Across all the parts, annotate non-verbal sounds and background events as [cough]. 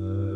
Uh,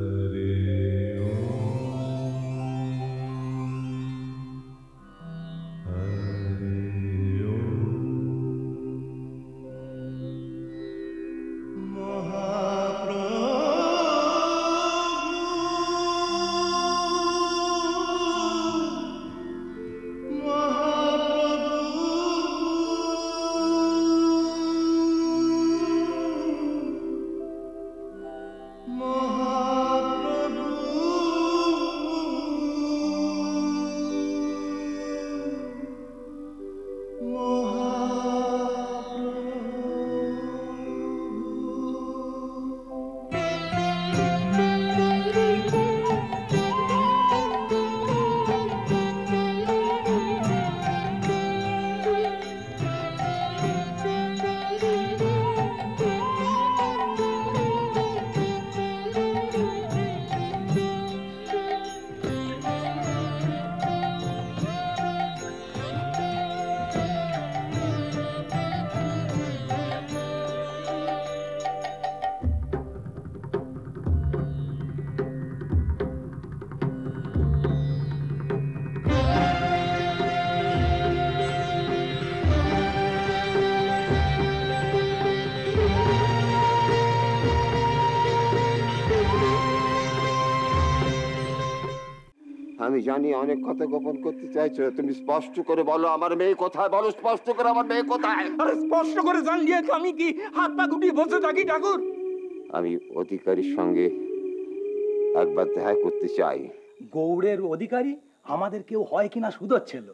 আমি জানি অনেক কথা গোপন করতে চাইছো তুমি স্পষ্ট করে বলো আমার মেয়ে কোথায়? বলো স্পষ্ট করে আমার মেয়ে কোথায়? আরে স্পষ্ট করে জানলিয়ে তো আমি কি হাত পা গুটিয়ে বসে থাকি ঠাকুর? আমি অধিকারীর সঙ্গে একবার দেখা করতে চাই। গৌড়ের অধিকারী আমাদের কেউ হয় কিনা সুদচ্ছিল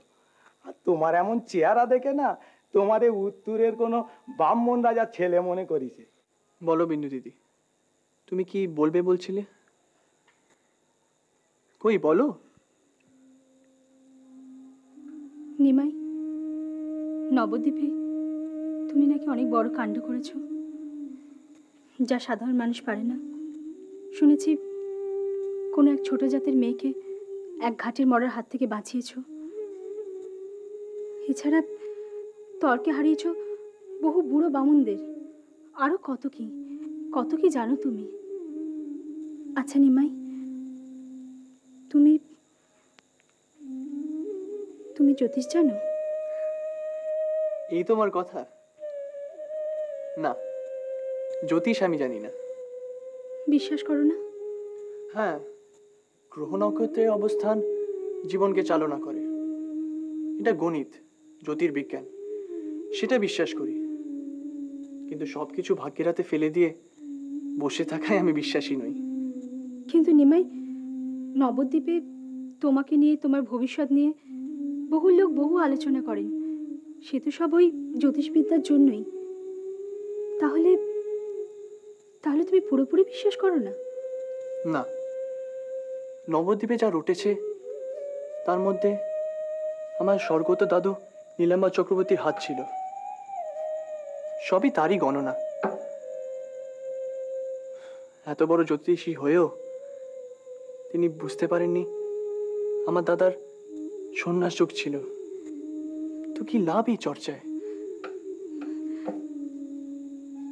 আর তোমার এমন চেহারা দেখে না তোমার উত্তরের কোনো ব্রাহ্মণ রাজার ছেলে মনে করিছে। বলো বিন্দু দিদি তুমি কি বলবে বলছিলে? কই বলো? নিমাই, নবদ্বীপে তুমি নাকি অনেক বড় কাণ্ড করেছ, যা সাধারণ মানুষ পারে না। শুনেছি কোনো এক ছোট জাতের মেয়েকে এক ঘাটের মরার হাত থেকে বাঁচিয়েছ। এছাড়া তর্কে হারিয়েছ বহু বুড়ো বামুনদের। আরও কত কি কত কি জানো তুমি? আচ্ছা নিমাই, তুমি তুমি জ্যোতিষ জানো? এই তোমার কথা? না জ্যোতিষ আমি জানি না। বিশ্বাস করো না। হ্যাঁ গ্রহ নক্ষত্রের অবস্থান জীবনকে চালনা করে। এটা গণিত জ্যোতির্বিজ্ঞান সেটা বিশ্বাস করি। কিন্তু সবকিছু ভাগ্যের হাতে ফেলে দিয়ে বসে থাকায় আমি বিশ্বাসী নই। কিন্তু নিমাই নবদ্বীপে তোমাকে নিয়ে তোমার ভবিষ্যৎ নিয়ে বহু লোক বহু আলোচনা করেন। সে তো সব ওই জ্যোতিষবিদ্যার জন্যই। তাহলে তাহলে তুমি পুরোপুরি বিশ্বাস করো না? না। নবদ্বীপে যা রটেছে, তার মধ্যে আমার স্বর্গত দাদু নীলাম্বা চক্রবর্তীর হাত ছিল। সবই তারই গণনা। এত বড় জ্যোতিষী হয়েও তিনি বুঝতে পারেননি আমার দাদার সন্ন্যাস যুগ ছিল। তো কি লাভ এই চর্চায়?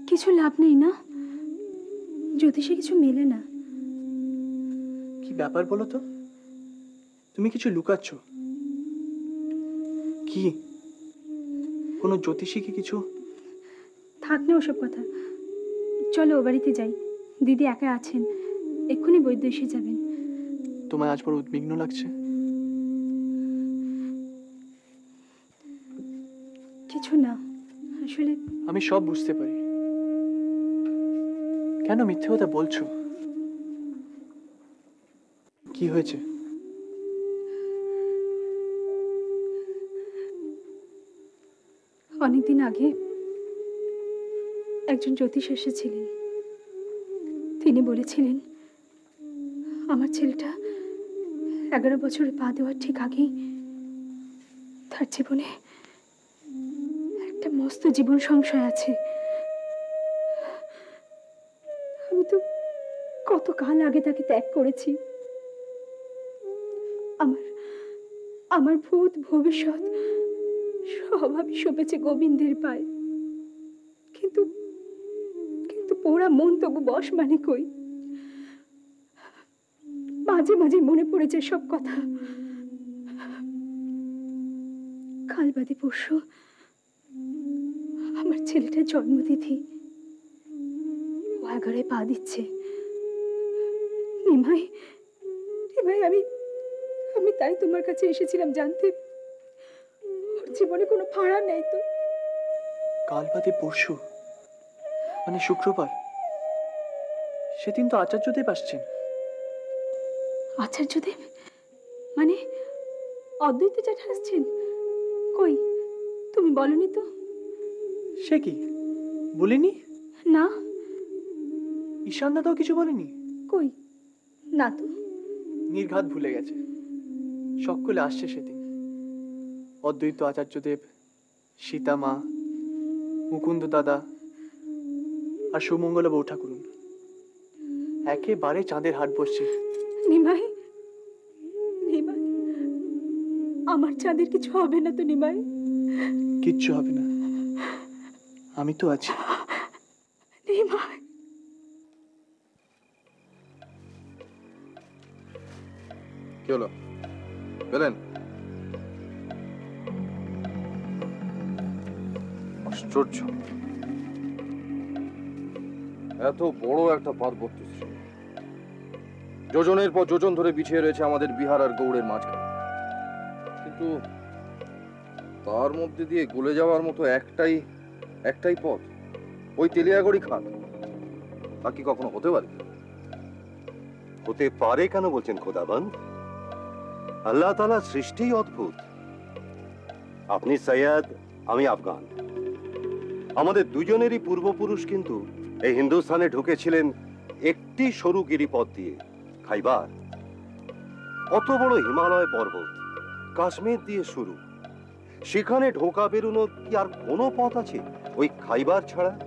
কিছু লাভ নেই না। জ্যোতিষে কিছু মেলে না। কি ব্যাপার বলো তো? তুমি কিছু লুকাচ্ছ? কি? কোনো জ্যোতিষী কি কিছু? থাক না ওসব কথা। চলো ও বাড়িতে যাই। দিদি একা আছেন। এক্ষুনি বৈদ্য এসে যাবেন। তোমায় আজ বড় উদ্বিগ্ন লাগছে। কিছু না। আসলে আমি সব বুঝতে পারি। কেন মিথ্যে কথা বলছো? কি হয়েছে? অনেকদিন আগে একজন জ্যোতিষ এসেছিলেন। তিনি বলেছিলেন আমার ছেলেটা এগারো বছরে পা দেওয়ার ঠিক আগেই তার জীবনে একটা মস্ত জীবন সংশয় আছে। আমি তো কত কাল আগে তাকে ত্যাগ করেছি। আমার আমার ভূত ভবিষ্যৎ সব আমি সপেছে গোবিন্দের পায়। কিন্তু কিন্তু পোড়া মন তবু বস মানে কই? মাঝে মাঝে মনে পড়েছে সব কথা। কাল বাদে পরশু আমার ছেলেটার জন্মতিথি। ও এগারোয় পা দিচ্ছে। নিমাই নিমাই আমি আমি তাই তোমার কাছে এসেছিলাম জানতে। ওর জীবনে কোনো ফাড়া নেই তো। কাল বাদে পরশু। মানে শুক্রবার। সেদিন তো আচার্যদেব আসছেন। আচার্যদেব? মানে অদ্বৈত জ্যাঠা আসছেন? কই? তুমি বলনি তো? সে কি? বলিনি? না। ঈশান দাদাও কিছু বলেনি? কই? না তো। নির্ঘাত ভুলে গেছে। সকলে আসছে সেদিন। অদ্বৈত আচার্যদেব সীতা মা মুকুন্দ দাদা আর সুমঙ্গল বউ ঠাকুরুন একেবারে চাঁদের হাট বসছে। নিমাই নিমাই আমার চাঁদের কিছু হবে না তো নিমাই? কিচ্ছু হবে না। আমি তো আছি। নিমাই। কি হলো? পেলেন? আশ্চর্য। এত বড় একটা পার্বত্য যোজনের পর যোজন ধরে বিছিয়ে রয়েছে আমাদের বিহার আর গৌড়ের মাঝখানে। কিন্তু তার মধ্যে দিয়ে গলে যাওয়ার মতো একটাই একটাই পথ, ওই তেলিয়াগড়ি খাত তা কি কখনো হতে পারে। হতে পারে কেন বলছেন খোদাবান? আল্লাহ তালা সৃষ্টি অদ্ভুত। আপনি সৈয়দ, আমি আফগান। আমাদের দুজনেরই পূর্বপুরুষ কিন্তু এই হিন্দুস্তানে ঢুকেছিলেন একটি সরু গিরিপথ দিয়ে, খাইবার। অত বড় হিমালয় পর্বত, কাশ্মীর দিয়ে শুরু। সেখানে ঢোকা বেরোনোর কি আর কোনো পথ আছে? ওই খাইবার ছাড়া?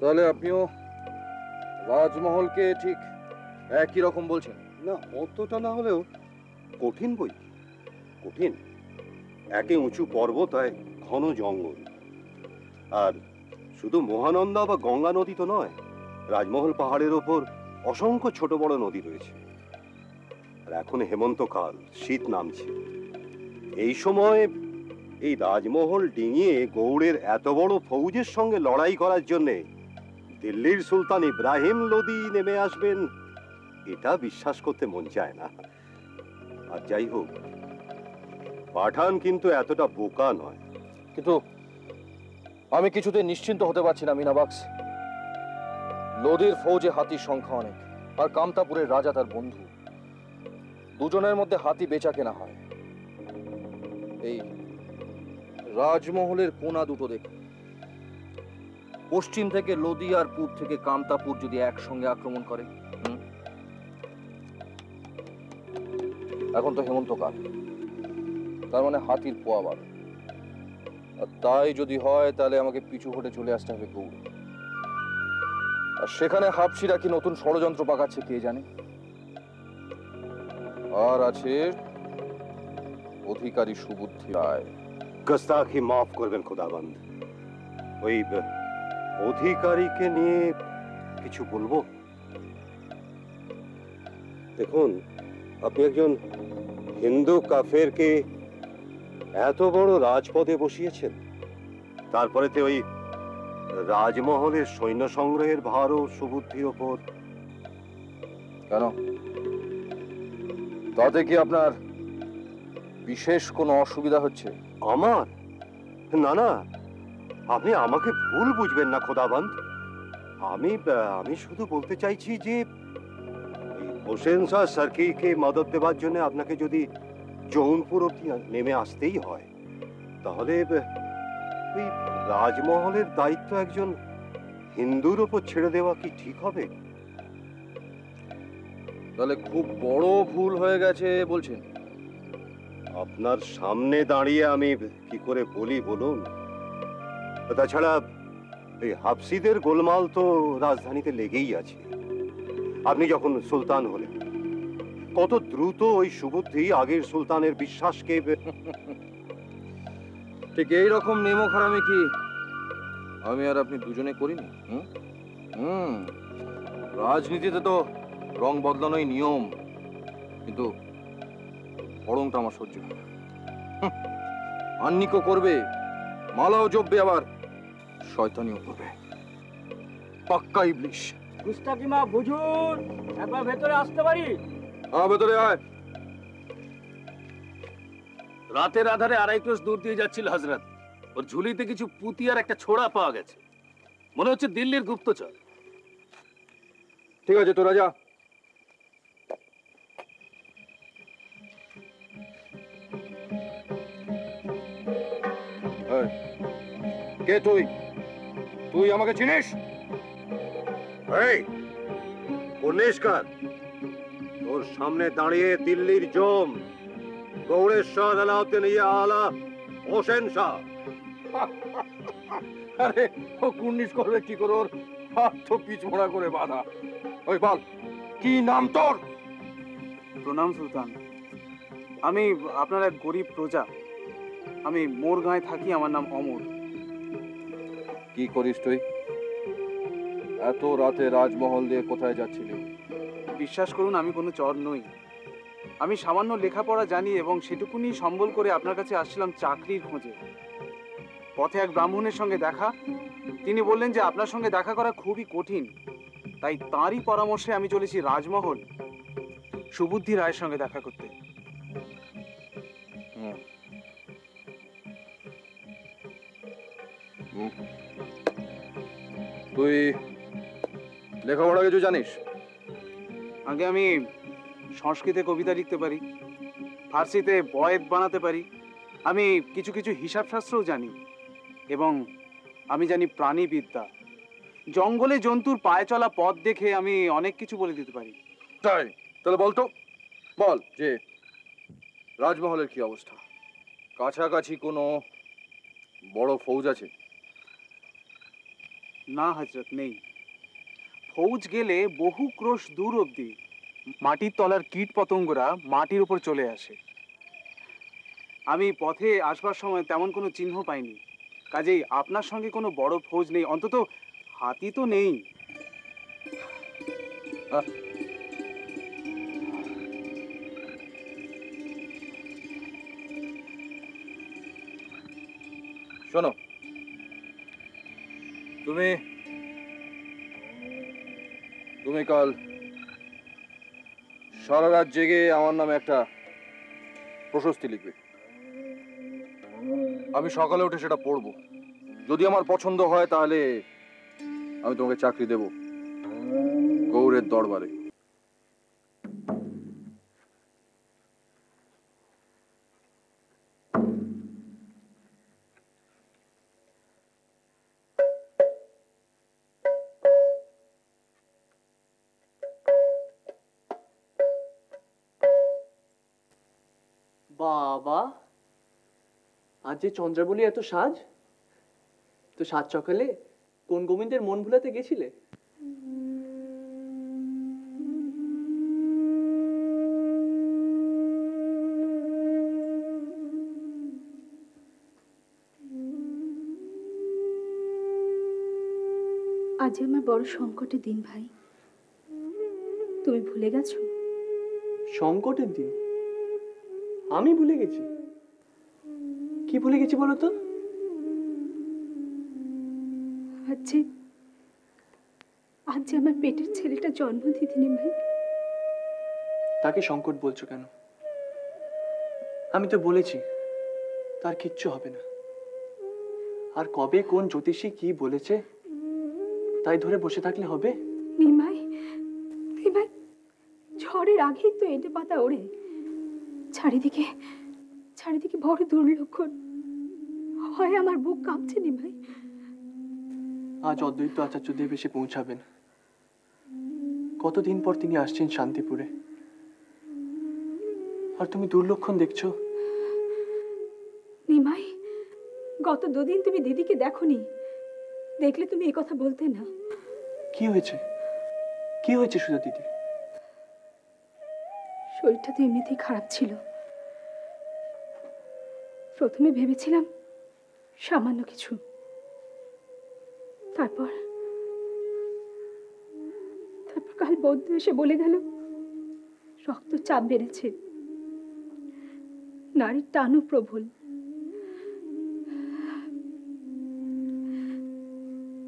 তাহলে আপনিও রাজমহলকে ঠিক একই রকম বলছেন? না অতটা না হলেও কঠিন বই কঠিন। একে উঁচু পর্বতায় ঘন জঙ্গল। আর শুধু মহানন্দা বা গঙ্গা নদী তো নয় রাজমহল পাহাড়ের ওপর অসংখ্য ছোট বড় নদী রয়েছে। আর এখন হেমন্তকাল শীত নামছে। এই সময় এই রাজমহল ডিঙিয়ে গৌড়ের এত বড় ফৌজের সঙ্গে লড়াই করার জন্যে দিল্লির সুলতান ইব্রাহিম লোদি নেমে আসবেন, এটা বিশ্বাস করতে মন চায় না। আর যাই হোক, পাঠান কিন্তু এতটা বোকা নয়। কিন্তু আমি কিছুতে নিশ্চিন্ত হতে পারছি না মিনাবাক্স লোদির ফৌজে হাতির সংখ্যা অনেক, আর কামতাপুরের রাজা তার বন্ধু। দুজনের মধ্যে হাতি বেচা কেনা হয়। এই রাজমহলের কোনা দুটো দেখুন পশ্চিম থেকে লোদি আর পূব থেকে কামতাপুর যদি একসঙ্গে আক্রমণ করে এখন তো হেমন্তকাল। তার মানে হাতির পোয়া বাড়ে আর তাই যদি হয়, তাহলে আমাকে পিছু হটে চলে আসতে হবে গৌড়। আর সেখানে হাফসিরা কি নতুন ষড়যন্ত্র পাকাচ্ছে কে জানে? আর আছে অধিকারী সুবুদ্ধি রায়। গস্তাখি মাফ করবেন খোদাবন্দ। ওই অধিকারীকে নিয়ে কিছু বলব? দেখুন, আপনি একজন হিন্দু কাফেরকে এত বড় রাজপদে বসিয়েছেন। তারপরে তো ওই রাজমহলের সৈন্য সংগ্রহের ভারও সুবুদ্ধির ওপর। কেন? তাতে কি আপনার বিশেষ কোনো অসুবিধা হচ্ছে? আমার? না না, আপনি আমাকে ভুল বুঝবেন না খোদাবান্ত আমি আমি শুধু বলতে চাইছি যে, হোসেন শাহ সার্কিকে মদত দেওয়ার জন্য আপনাকে যদি জৌনপুর অব্দি নেমে আসতেই হয়, তাহলে ওই রাজমহলের দায়িত্ব একজন হিন্দুর ওপর ছেড়ে দেওয়া কি ঠিক হবে? তাহলে খুব বড় ভুল হয়ে গেছে বলছেন। আপনার সামনে দাঁড়িয়ে আমি কি করে বলি বলুন? তাছাড়া এই হাফসিদের গোলমাল তো রাজধানীতে লেগেই আছে। আপনি যখন সুলতান হলেন, কত দ্রুত ওই সুবুদ্ধি আগের সুলতানের বিশ্বাসকে ঠিক এই রকম নেমো খারামি কি? আমি আর আপনি দুজনে করিনি হুম। রাজনীতিতে তো রং বদলানোই নিয়ম। কিন্তু বরংটা আমার সহ্য হয় না। আন্নিকও করবে মালাও জপবে আবার শয়তানিও করবে। পাক্কা ইবলিশ। বুঝুন একবার ভেতরে আসতে পারি? হ্যাঁ ভেতরে আয়। রাতের আধারে আড়াই ক্রোশ দূর দিয়ে যাচ্ছিল হজরত ওর ঝুলিতে কিছু পুঁতি আর একটা ছোড়া পাওয়া গেছে। মনে হচ্ছে দিল্লির গুপ্তচর। ঠিক আছে তোরা যা। কে তুই? তুই আমাকে চিনিস? এই কর্নেশকার তোর সামনে দাঁড়িয়ে দিল্লির জম গৌড়ের শাহ আলাউদ্দিন ইয়া আলা হোসেন শাহ। [laughs] আরে ও কুর্নিশ করবে কি করে ওর হাত তো পিছমোড়া করে বাঁধা? ওই বল কি নাম তোর? প্রণাম সুলতান। আমি আপনার এক গরিব প্রজা। আমি মোর গাঁয়ে থাকি আমার নাম অমর। কি করিস তুই? এত রাতে রাজমহল দিয়ে কোথায় যাচ্ছিলি? বিশ্বাস করুন আমি কোনো চর নই। আমি সামান্য লেখাপড়া জানি এবং সেটুকুনি সম্বল করে আপনার কাছে আসছিলাম চাকরির খোঁজে। পথে এক ব্রাহ্মণের সঙ্গে দেখা। তিনি বললেন যে আপনার সঙ্গে দেখা করা খুবই কঠিন। তাই তাঁরই পরামর্শে আমি চলেছি রাজমহল সুবুদ্ধি রায়ের সঙ্গে দেখা করতে। হুম। তুই লেখাপড়া কিছু জানিস? আগে আমি সংস্কৃতে কবিতা লিখতে পারি ফার্সিতে বয়েদ বানাতে পারি আমি কিছু কিছু হিসাব শাস্ত্রও জানি এবং আমি জানি প্রাণীবিদ্যা। জঙ্গলে জন্তুর পায়ে চলা পথ দেখে আমি অনেক কিছু বলে দিতে পারি। তাই? তাহলে বল তো বল যে রাজমহলের কি অবস্থা? কাছাকাছি কোনো বড় ফৌজ আছে? না হজরত, নেই। ফৌজ গেলে বহু ক্রোশ দূর অবধি মাটির তলার কীট পতঙ্গরা মাটির উপর চলে আসে। আমি পথে আসবার সময় তেমন কোনো চিহ্ন পাইনি। কাজেই আপনার সঙ্গে কোনো বড় ফৌজ নেই, অন্তত হাতি তো নেই। শোনো তুমি? তুমি কাল সারা রাত জেগে আমার নামে একটা প্রশস্তি লিখবে। আমি সকালে উঠে সেটা পড়ব। যদি আমার পছন্দ হয় তাহলে আমি তোমাকে চাকরি দেব। গৌরের দরবারে। আজ যে চন্দ্রাবলী এত সাজ? তো সাত সকালে কোন গোবিন্দের মন ভুলাতে গেছিলে? আজ আমার বড় সংকটের দিন ভাই। তুমি ভুলে গেছো? সংকটের দিন? আমি ভুলে গেছি। কি ভুলে গেছি বলো তো? আজ যে আজ যে আমার পেটের ছেলেটা জন্মতিথি নিমাই তাকে সংকট বলছো কেন? আমি তো বলেছি তার কিচ্ছু হবে না। আর কবে কোন জ্যোতিষী কি বলেছে তাই ধরে বসে থাকলে হবে? নিমাই নিমাই ঝড়ের আগেই তো এঁটে পাতা ওড়ে। চারিদিকে চারিদিকে বড় দুর্লক্ষণ হয় আমার বুক কাঁপছে নি ভাই। আজ অদ্বৈত আচার্য দেব এসে পৌঁছাবেন। কতদিন পর তিনি আসছেন শান্তিপুরে? আর তুমি দুর্লক্ষণ দেখছ? নিমাই গত দুদিন তুমি দিদিকে দেখোনি। দেখলে তুমি এই কথা বলতে না। কি হয়েছে? কি হয়েছে সুধা দিদি? শরীরটা তো এমনিতেই খারাপ ছিল। প্রথমে ভেবেছিলাম সামান্য কিছু। তারপর তারপর কাল বৌদ্ধ এসে বলে গেল রক্তচাপ বেড়েছে। নারীর টানু প্রবল।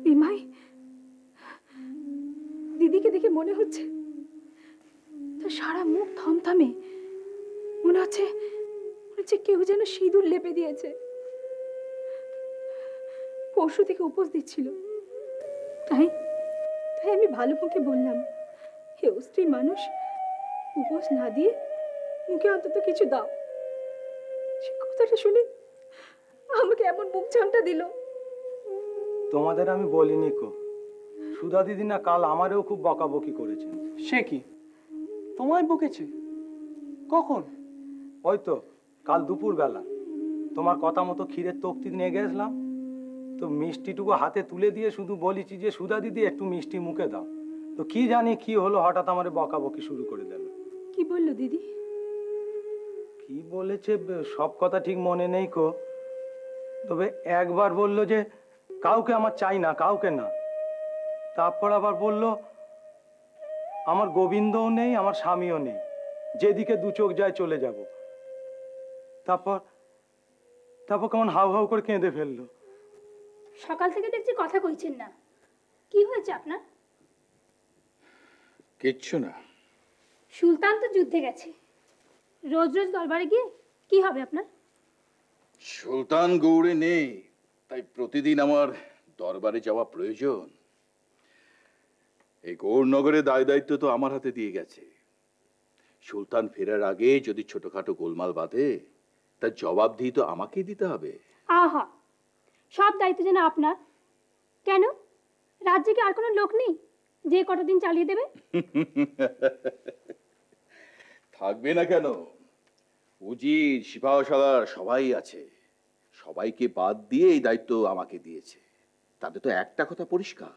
নিমাই দিদিকে দেখে মনে হচ্ছে তার সারা মুখ থমথমে। মনে হচ্ছে হচ্ছে কেউ যেন সিঁদুর লেপে দিয়েছে। পরশু থেকে উপোস দিচ্ছিল। তাই তাই আমি ভালো মুখে বললাম হে স্ত্রী মানুষ উপোস না দিয়ে মুখে অন্তত কিছু দাও। সে কথাটা শুনে আমাকে এমন মুখ ঝামটা দিল। তোমাদের আমি বলিনি কো। সুধা দিদি না কাল আমারেও খুব বকাবকি করেছেন। সে কি? তোমায় বকেছে? কখন? ওই তো কাল দুপুর বেলা তোমার কথা মতো ক্ষীরের তক্তি নিয়ে গেছিলাম। তো মিষ্টিটুকু হাতে তুলে দিয়ে শুধু বলেছি যে সুধা দিদি একটু মিষ্টি মুখে দাও। তো কি জানি কি হলো হঠাৎ আমার বকাবকি শুরু করে দিল। কি বলল দিদি? কি বলেছে সব কথা ঠিক মনে নেই কো। তবে একবার বলল যে কাউকে আমার চাই না কাউকে না। তারপর আবার বলল আমার গোবিন্দও নেই আমার স্বামীও নেই। যেদিকে দু চোখ যায় চলে যাব। তারপর তারপর কেমন হাউ হাউ করে কেঁদে ফেলল। সকাল থেকে দেখছি কথা কইছেন না। কি হয়েছে আপনার? কিচ্ছু না। সুলতান তো যুদ্ধে গেছে। রোজ রোজ দরবারে গিয়ে কি হবে আপনার? সুলতান গৌড়ে নেই তাই প্রতিদিন আমার দরবারে যাওয়া প্রয়োজন। এই গৌরনগরে দায় দায়িত্ব তো আমার হাতে দিয়ে গেছে। সুলতান ফেরার আগে যদি ছোটখাটো গোলমাল বাঁধে তার জবাবদিহি তো আমাকেই দিতে হবে। আহা সব দায়িত্ব যেন আপনার। কেন? রাজ্যে কি আর কোনো লোক নেই যে কটা দিন চালিয়ে দেবে? থাকবে না কেন? উজির সিপাহসালার সবাই আছে। সবাইকে বাদ দিয়ে এই দায়িত্ব আমাকে দিয়েছে। তাতে তো একটা কথা পরিষ্কার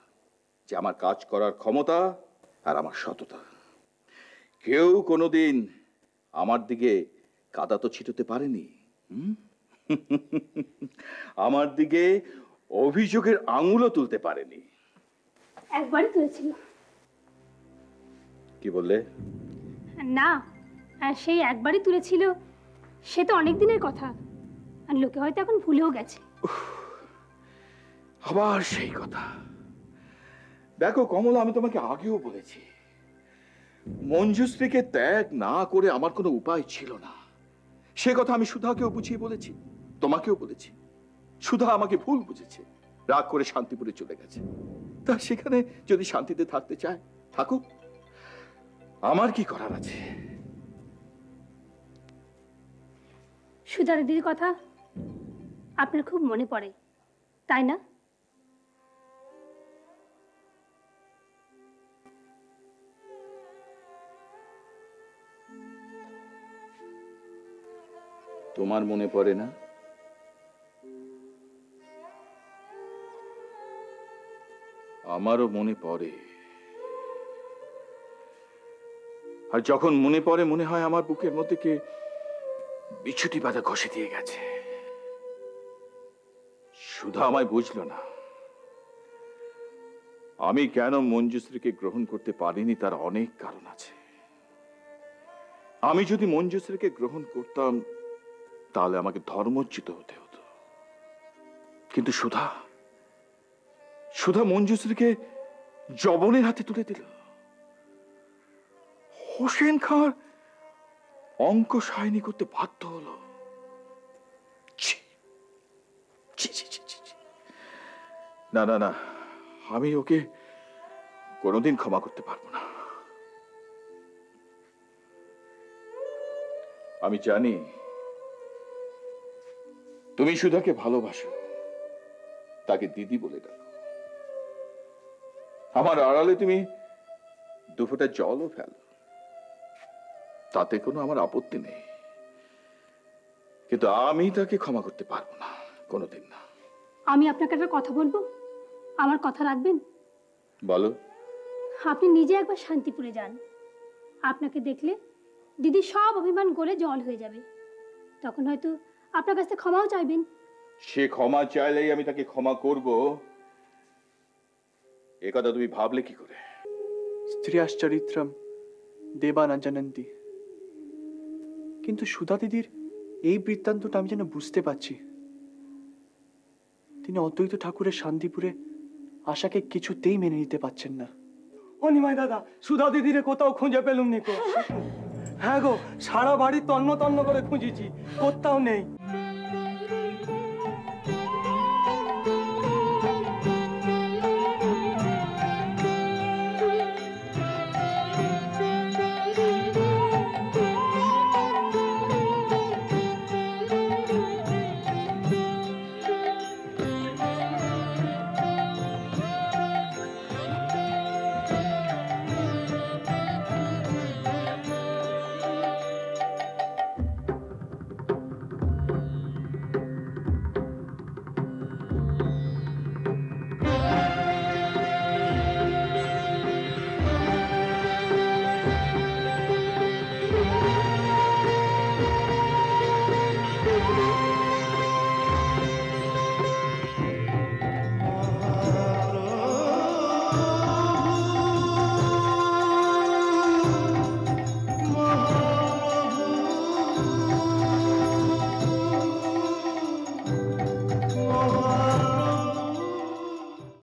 যে আমার কাজ করার ক্ষমতা আর আমার সততা। কেউ কোনোদিন আমার দিকে কাদা তো ছিটোতে পারেনি? আমার দিকে অভিযোগের আঙুলও তুলতে পারেনি। একবারই তুলেছিল। কি বললে? না সেই একবারই তুলেছিল। সে তো অনেক দিনের কথা। আর লোকে হয়তো এখন ভুলেও গেছে। আবার সেই কথা। দেখো কমলা আমি তোমাকে আগেও বলেছি। মঞ্জুশ্রীকে ত্যাগ না করে আমার কোনো উপায় ছিল না। সে কথা আমি সুধাকেও বুঝিয়ে বলেছি, তোমাকেও বলেছি। সুধা আমাকে ভুল বুঝেছে, রাগ করে শান্তিপুরে চলে গেছে। তা সেখানে যদি শান্তিতে থাকতে চায়, থাকুক। আমার কি করার আছে? সুধা দিদির কথা আপনার খুব মনে পড়ে, তাই না? তোমার মনে পড়ে না? আমারও মনে পড়ে। আর যখন মনে পড়ে, মনে হয় আমার বুকের মধ্যে কে বিছুটি বাঁধা ঘষে দিয়ে গেছে। সুধা আমায় বুঝলো না। আমি কেন মঞ্জুশ্রীকে গ্রহণ করতে পারিনি তার অনেক কারণ আছে। আমি যদি মঞ্জুশ্রীকে গ্রহণ করতাম তাহলে আমাকে ধর্মচ্যুত হতে হতো। কিন্তু সুধা সুধা মঞ্জুশ্রীকে জবনের হাতে তুলে দিল। হোসেন খাঁর অঙ্ক সায়নি করতে বাধ্য হলো। না না না, আমি ওকে কোনোদিন ক্ষমা করতে পারব না। আমি জানি তুমি সুধাকে ভালোবাসো। তাকে দিদি বলে ডাকো। আমার আড়ালে তুমি দুফোটা জলও ফেলো। তাতে কোনো আমার আপত্তি নেই। কিন্তু আমি তাকে ক্ষমা করতে পারব না কোনোদিন না। আমি আপনাকে একটা কথা বলব? আমার কথা রাখবেন? বলো। আপনি নিজে একবার শান্তিপুরে যান। আপনাকে দেখলে দিদি সব অভিমান গলে জল হয়ে যাবে। তখন হয়তো আপনার কাছ ক্ষমাও চাইবেন। সে ক্ষমা চাইলেই আমি তাকে ক্ষমা করব। এ কথা তুমি ভাবলে কি করে? স্ত্রিয়াশ্চরিত্রম দেবা না জানন্তি কিন্তু সুধা দিদির এই বৃত্তান্তটা আমি যেন বুঝতে পারছি। তিনি অদ্বৈত ঠাকুরের শান্তিপুরে আশাকে কিছুতেই মেনে নিতে পারছেন না। ও নিমাই দাদা সুধা দিদিরে কোথাও খুঁজে পেলুম নিকো হ্যাঁ গো সারা বাড়ি তন্ন তন্ন করে খুঁজেছি কোথাও নেই।